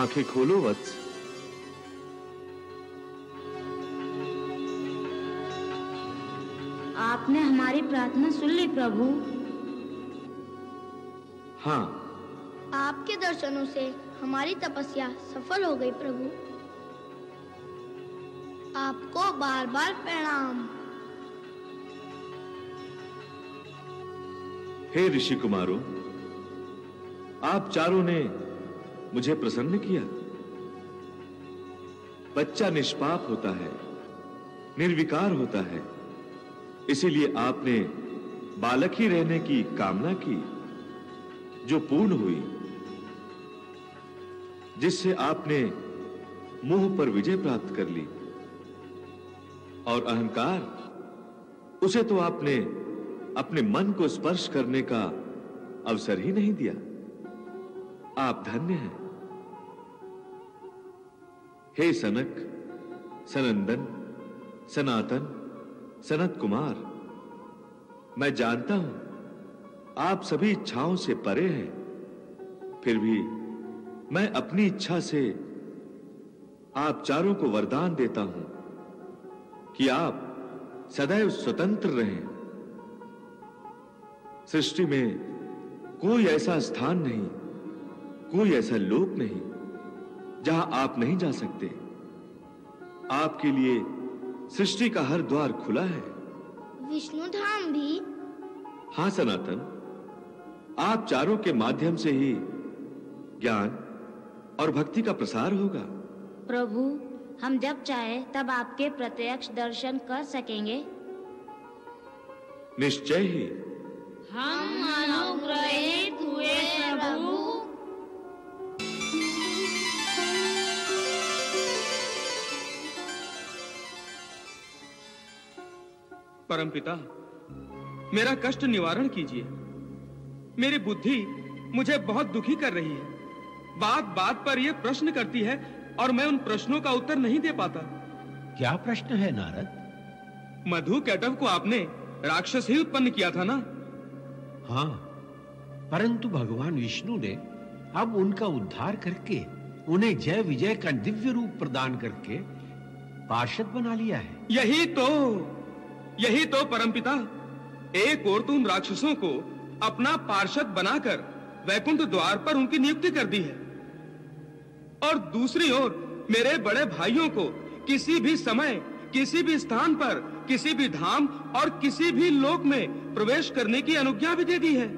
आँखें खोलो वत्स आपने हमारी प्रार्थना सुन ली प्रभु। हाँ। आपके दर्शनों से हमारी तपस्या सफल हो गई प्रभु। आपको बार बार प्रणाम। हे ऋषि कुमारों आप चारों ने मुझे प्रसन्न किया। बच्चा निष्पाप होता है, निर्विकार होता है। इसीलिए आपने बालक ही रहने की कामना की, जो पूर्ण हुई, जिससे आपने मोह पर विजय प्राप्त कर ली। और अहंकार, उसे तो आपने अपने मन को स्पर्श करने का अवसर ही नहीं दिया। आप धन्य हैं। हे सनक, सनंदन, सनातन सनत कुमार मैं जानता हूँ आप सभी इच्छाओं से परे हैं। फिर भी मैं अपनी इच्छा से आप चारों को वरदान देता हूँ कि आप सदैव स्वतंत्र रहें। सृष्टि में कोई ऐसा स्थान नहीं, कोई ऐसा लोक नहीं। जहाँ आप नहीं जा सकते। आपके लिए सृष्टि का हर द्वार खुला है। विष्णु धाम भी? हाँ सनातन आप चारों के माध्यम से ही ज्ञान और भक्ति का प्रसार होगा। प्रभु हम जब चाहे तब आपके प्रत्यक्ष दर्शन कर सकेंगे। निश्चय ही। हम अनुग्रहित हुए प्रभु। परमपिता मेरा कष्ट निवारण कीजिए। मेरी बुद्धि मुझे बहुत दुखी कर रही है। बात बात पर यह प्रश्न करती है और मैं उन प्रश्नों का उत्तर नहीं दे पाता। क्या प्रश्न है नारद? मधु कैटव को आपने राक्षस ही उत्पन्न किया था ना? हाँ परंतु भगवान विष्णु ने अब उनका उद्धार करके उन्हें जय विजय का दिव्य रूप प्रदान करके पार्षद बना लिया है। यही तो यही तो परमपिता एक और तुम राक्षसों को अपना पार्षद बनाकर वैकुंठ द्वार पर उनकी नियुक्ति कर दी है। और दूसरी ओर मेरे बड़े भाइयों को किसी भी समय, किसी भी स्थान पर, किसी भी धाम और किसी भी लोक में प्रवेश करने की अनुज्ञा भी दे दी है।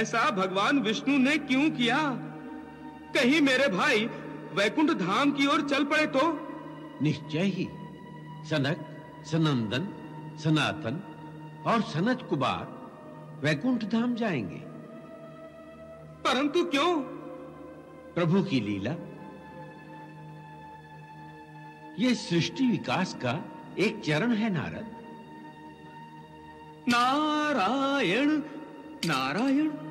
ऐसा भगवान विष्णु ने क्यों किया? कहीं मेरे भाई वैकुंठ धाम की ओर चल पड़े तो? निश्चय ही। सनक सनंदन सनातन और सनत कुमार वैकुंठ धाम जाएँगे। परंतु क्यों? प्रभु की लीला। ये सृष्टि विकास का एक चरण है नारद। नारायण नारायण।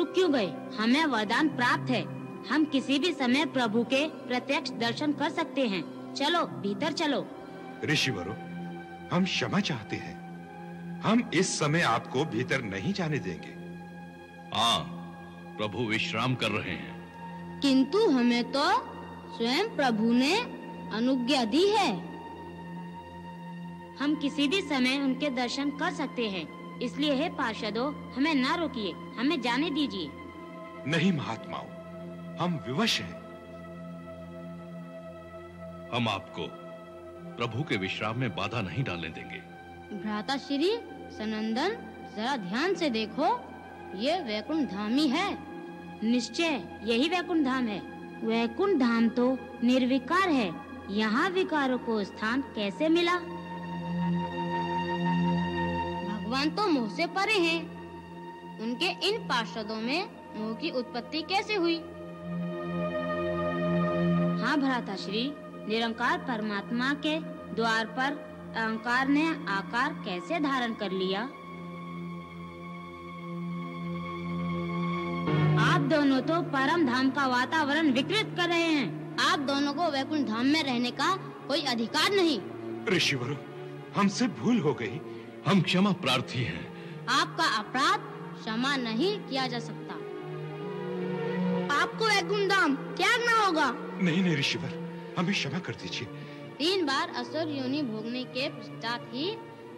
रुक क्यों गए? हमें वरदान प्राप्त है। हम किसी भी समय प्रभु के प्रत्यक्ष दर्शन कर सकते हैं। चलो भीतर चलो। ऋषिवरो हम क्षमा चाहते हैं। हम इस समय आपको भीतर नहीं जाने देंगे। हाँ प्रभु विश्राम कर रहे हैं। किंतु हमें तो स्वयं प्रभु ने अनुज्ञा दी है। हम किसी भी समय उनके दर्शन कर सकते हैं। इसलिए हे पार्षदों हमें ना रोकिए हमें जाने दीजिए। नहीं महात्माओं हम विवश हैं। हम आपको प्रभु के विश्राम में बाधा नहीं डालने देंगे। भ्राता श्री सनंदन जरा ध्यान से देखो ये वैकुंठ धाम ही। है निश्चय यही वैकुंठ धाम है। वैकुंठ धाम तो निर्विकार है। यहाँ विकारों को स्थान कैसे मिला? भगवान तो मोह से परे हैं। उनके इन पार्षदों में मोह की उत्पत्ति कैसे हुई? हाँ भ्राता श्री निरंकार परमात्मा के द्वार पर अहंकार ने आकार कैसे धारण कर लिया? आप दोनों तो परम धाम का वातावरण विकृत कर रहे हैं। आप दोनों को वैकुंठ धाम में रहने का कोई अधिकार नहीं। ऋषिवरों, हमसे भूल हो गई। हम क्षमा प्रार्थी हैं। आपका अपराध क्षमा नहीं किया जा सकता। आपको वैकुंठ धाम त्यागना होगा। नहीं नहीं ऋषिवर हमें क्षमा कर दीजिए। तीन बार असुर योनि भोगने के पश्चात ही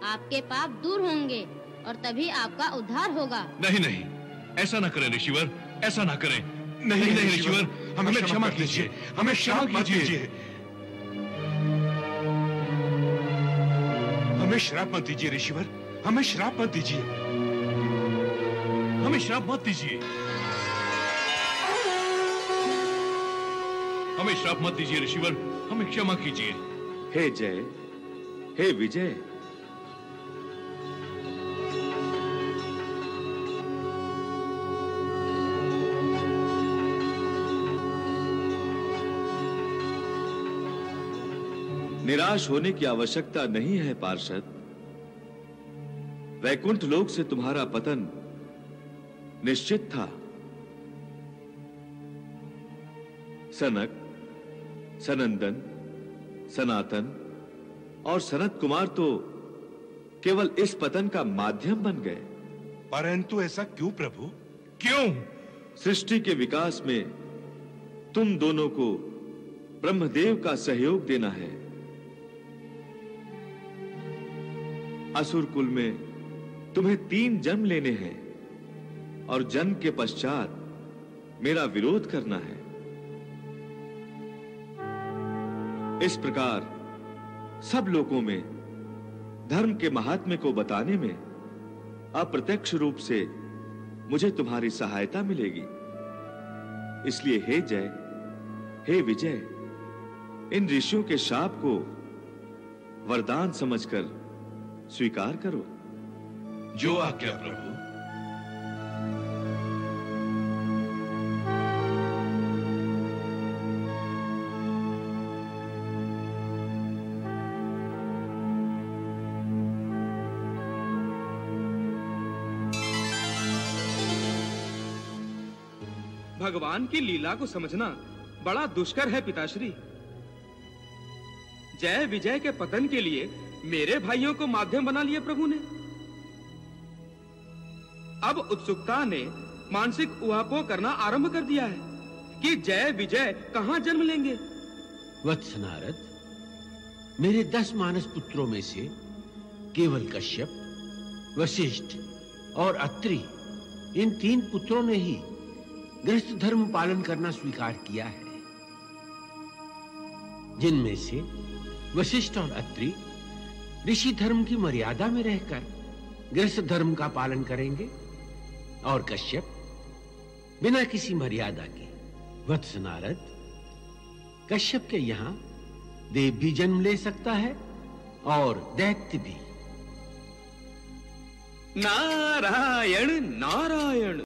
आपके पाप दूर होंगे और तभी आपका उद्धार होगा। नहीं नहीं ऐसा ना करें ऋषिवर ऐसा ना करें। नहीं नहीं ऋषिवर हमें क्षमा कर कीजिए हमें क्षमा कीजिए। हमें श्राप मत दीजिए, ऋषिवर। हमें श्राप मत दीजिए। हमें श्राप मत दीजिए। हमें श्राप मत दीजिए, ऋषिवर। हमें क्षमा कीजिए। हे जय, हे विजय। निराश होने की आवश्यकता नहीं है पार्षद। वैकुंठ लोक से तुम्हारा पतन निश्चित था। सनक सनंदन सनातन और सनत कुमार तो केवल इस पतन का माध्यम बन गए। परंतु ऐसा क्यों प्रभु? क्यों? सृष्टि के विकास में तुम दोनों को ब्रह्मदेव का सहयोग देना है। असुर कुल में तुम्हें तीन जन्म लेने हैं और जन्म के पश्चात मेरा विरोध करना है। इस प्रकार सब लोगों में, धर्म के महात्म्य को बताने में अप्रत्यक्ष रूप से मुझे तुम्हारी सहायता मिलेगी। इसलिए हे जय, हे विजय, इन ऋषियों के शाप को वरदान समझकर स्वीकार करो। जो आज्ञा प्रभु। भगवान की लीला को समझना बड़ा दुष्कर है पिताश्री। जय विजय के पतन के लिए मेरे भाइयों को माध्यम बना लिया प्रभु ने। अब उत्सुकता ने मानसिक उहापोह करना आरंभ कर दिया है कि जय विजय कहाँ जन्म लेंगे? वत्स नारद, मेरे दस मानस पुत्रों में से केवल कश्यप, वशिष्ठ और अत्रि, इन तीन पुत्रों ने ही गृहस्थ धर्म पालन करना स्वीकार किया है। जिनमें से वशिष्ठ और अत्रि ऋषि धर्म की मर्यादा में रहकर गृहस्थ धर्म का पालन करेंगे और कश्यप बिना किसी मर्यादा के वत्स नारद कश्यप के यहाँ देव भी जन्म ले सकता है और दैत्य भी। नारायण नारायण।